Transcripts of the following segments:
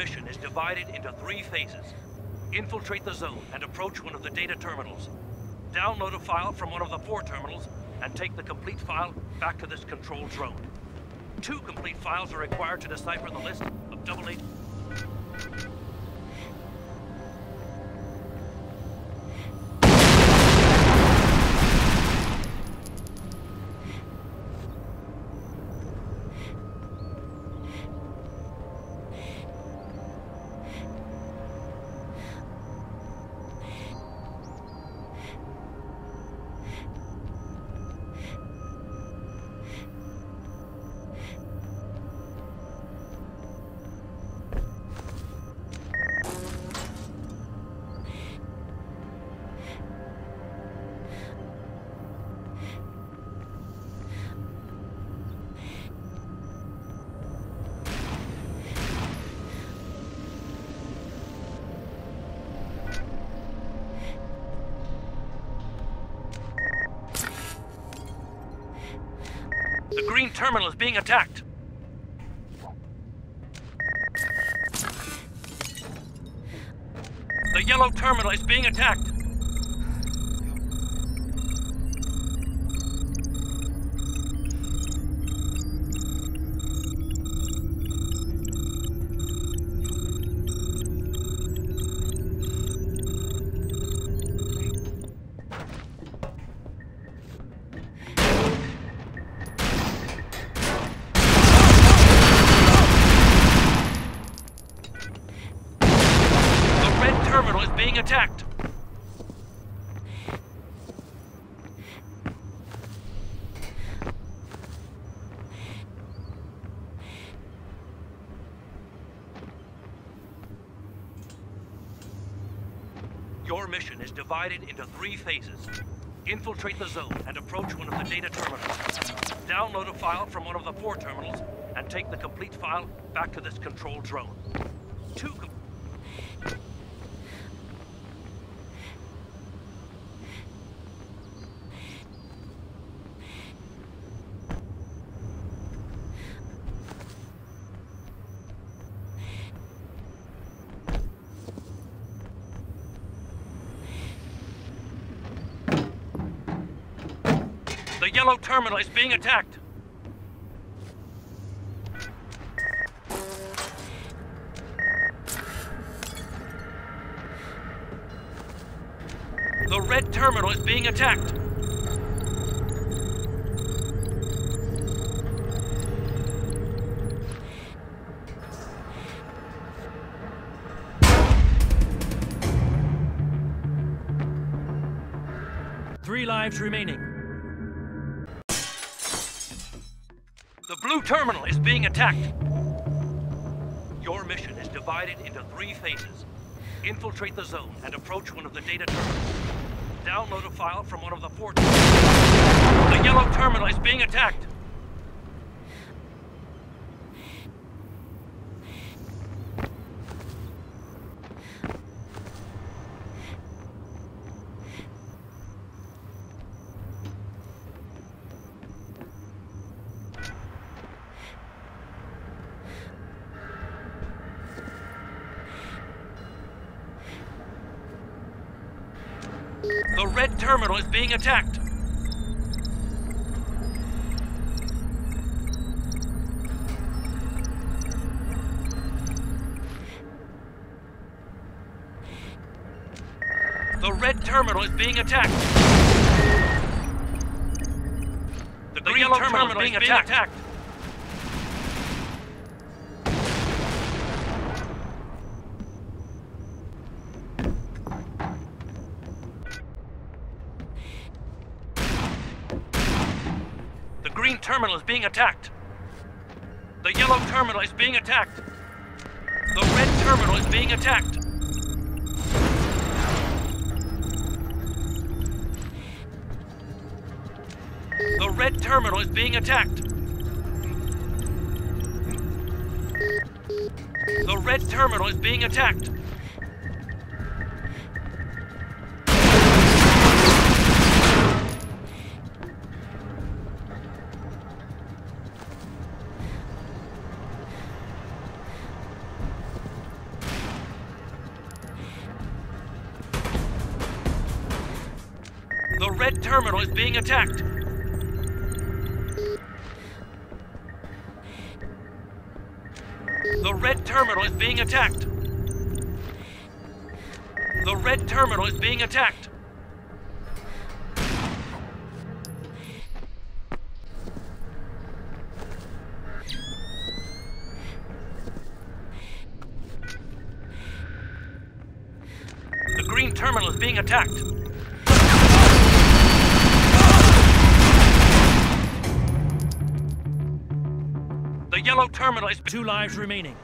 mission is divided into three phases. Infiltrate the zone and approach one of the data terminals. Download a file from one of the four terminals and take the complete file back to this control drone. Two complete files are required to decipher the list of double agents. The green terminal is being attacked. The yellow terminal is being attacked. Being attacked. Your mission is divided into three phases. Infiltrate the zone and approach one of the data terminals. Download a file from one of the four terminals and take the complete file back to this control drone. Two The yellow terminal is being attacked. The red terminal is being attacked. Three lives remaining. Blue terminal is being attacked. Your mission is divided into three phases. Infiltrate the zone and approach one of the data terminals. Download a file from one of the four. The yellow terminal is being attacked. The red terminal is being attacked. The red terminal is being attacked. The, green yellow terminal, is being attacked. The green terminal is being attacked. The yellow terminal is being attacked. The red terminal is being attacked. The red terminal is being attacked. The red terminal is being attacked. Red terminal is being attacked. The red terminal is being attacked. The red terminal is being attacked. The yellow terminal is... Two lives remaining.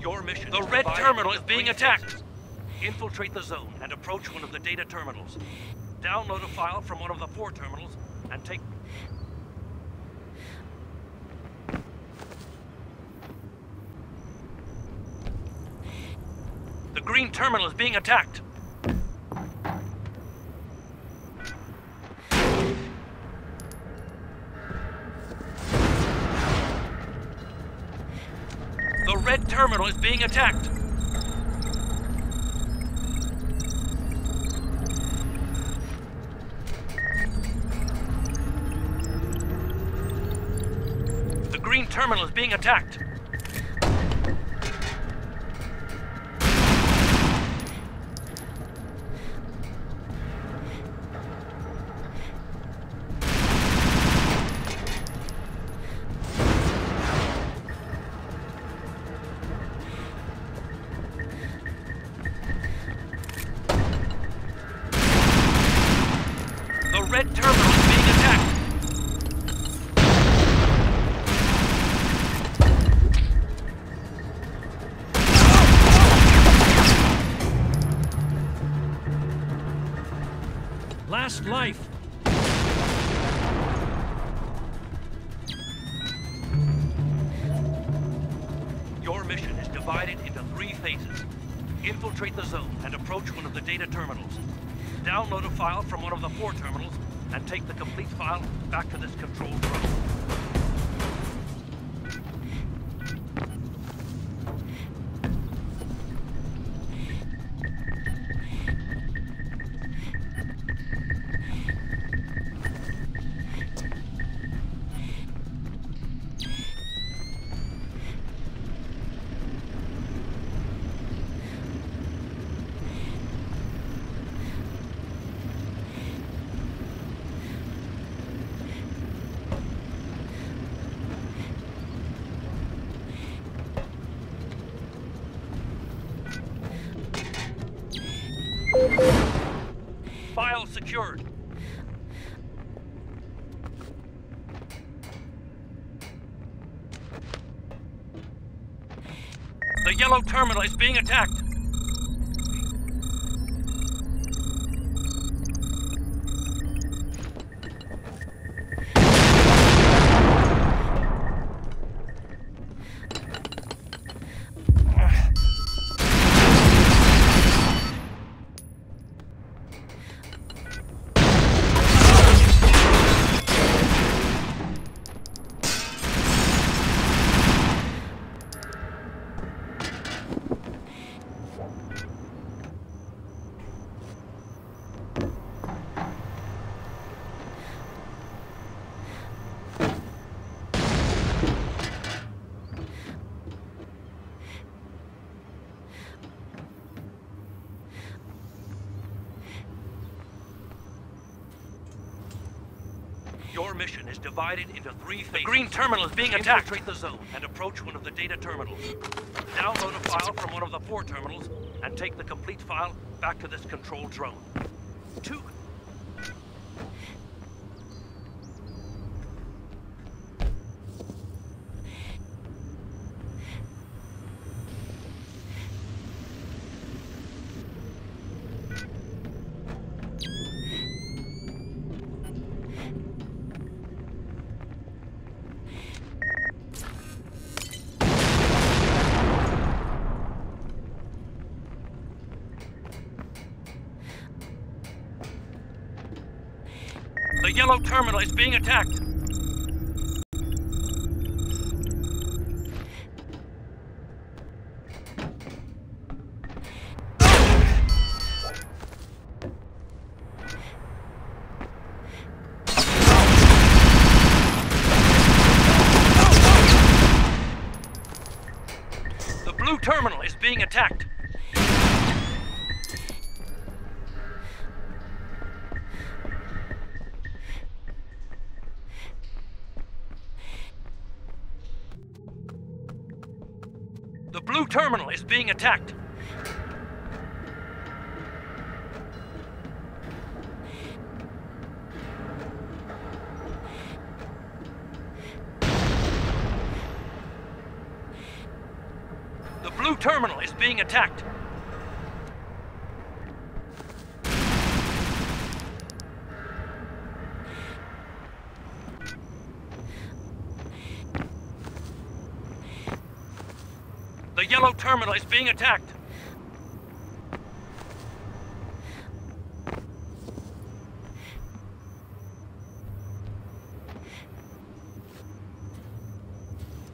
Your mission. The red terminal is being attacked. Infiltrate the zone and approach one of the data terminals. Download a file from one of the four terminals and take. The green terminal is being attacked. Red terminal is being attacked. The green terminal is being attacked. Life. Your mission is divided into three phases. Infiltrate the zone and approach one of the data terminals. Download a file from one of the four terminals and take the complete file back to this control room. File secured. The yellow terminal is being attacked. Mission is divided into three phases. The green terminal is being attacked. Infiltrate the zone and approach one of the data terminals. Download a file from one of the four terminals and take the complete file back to this control drone. Two. terminal is being attacked. The blue terminal is being attacked. Being attacked. The blue terminal is being attacked. The yellow terminal is being attacked.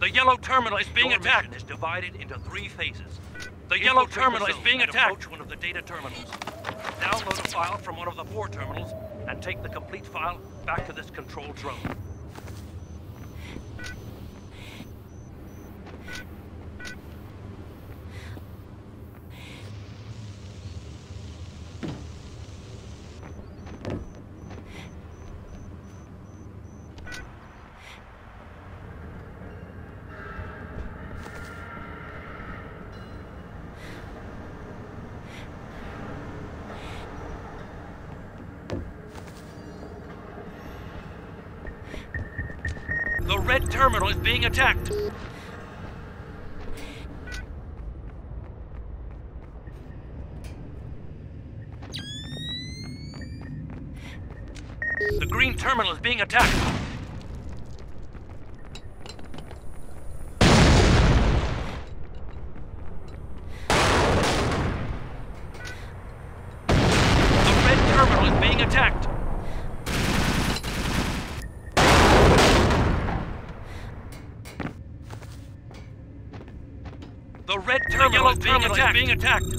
The yellow terminal is being Your attacked. is divided into three phases. The yellow terminal is being attacked. Approach one of the data terminals. Download a file from one of the four terminals and take the complete file back to this control drone. The red terminal is being attacked. The green terminal is being attacked. The red terminal is being attacked. The red terminal, is, being attacked. being attacked.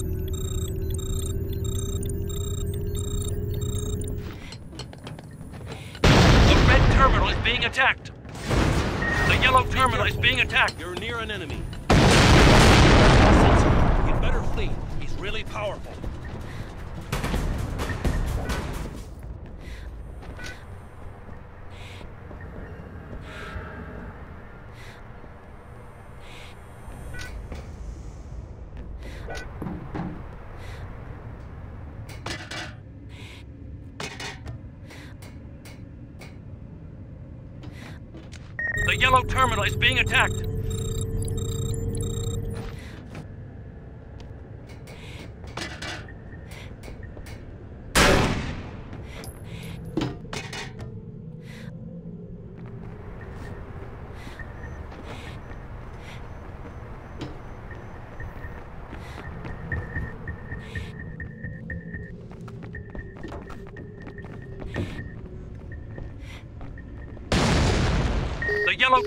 The red terminal is being attacked. The yellow terminal is being attacked. You're near an enemy. You'd better flee. He's really powerful. The yellow terminal is being attacked.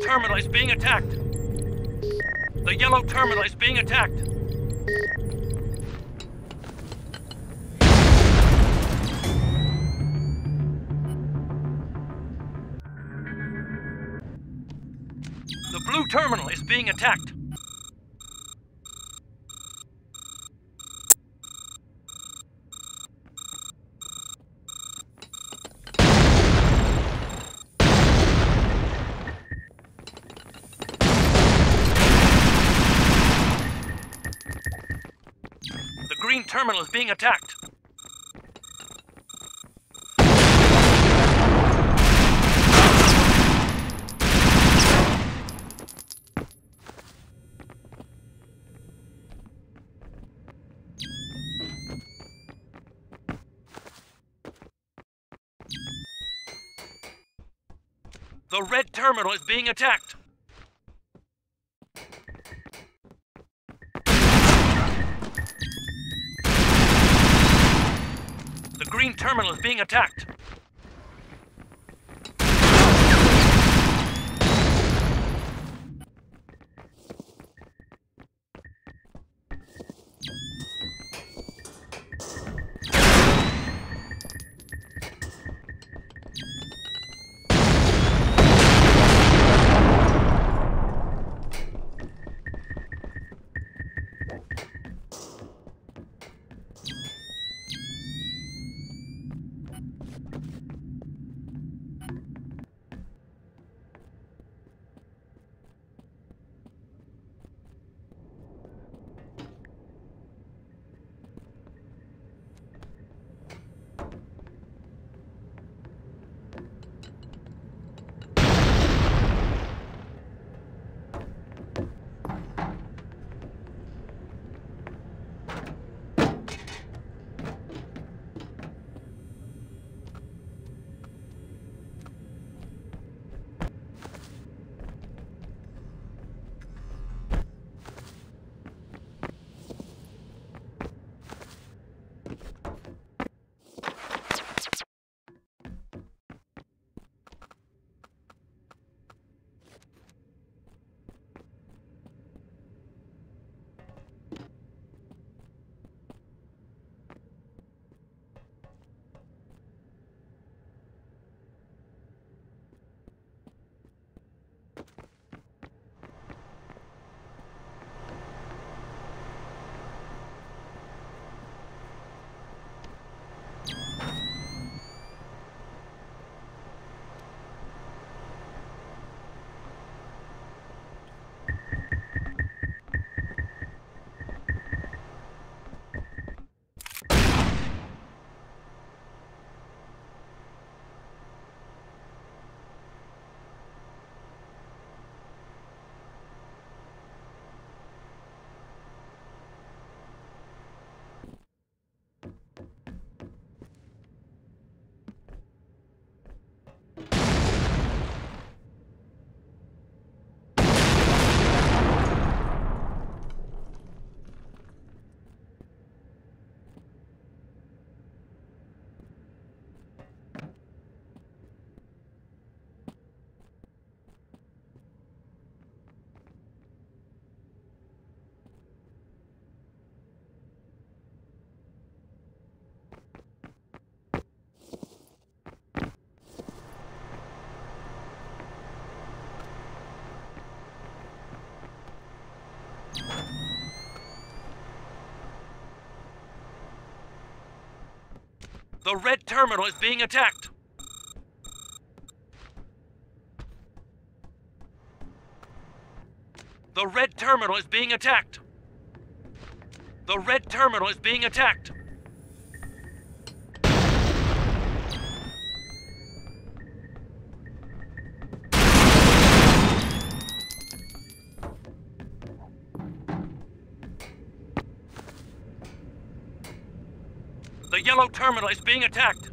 Terminal is being attacked. The yellow terminal is being attacked. The blue terminal is being attacked. The is being attacked. The red terminal is being attacked. Terminal is being attacked. The red terminal is being attacked. The red terminal is being attacked. The red terminal is being attacked. The yellow terminal is being attacked.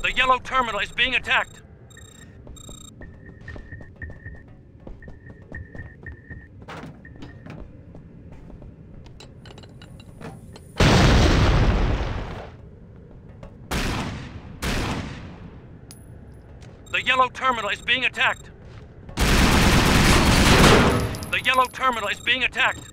The yellow terminal is being attacked. Yellow terminal is being attacked. The yellow terminal is being attacked.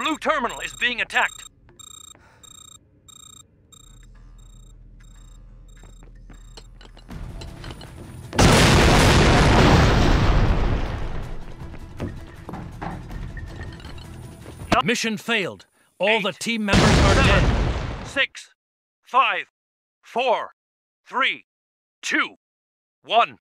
Blue terminal is being attacked. Mission failed. All the team members are seven, dead. Six, five, four, three, two, one.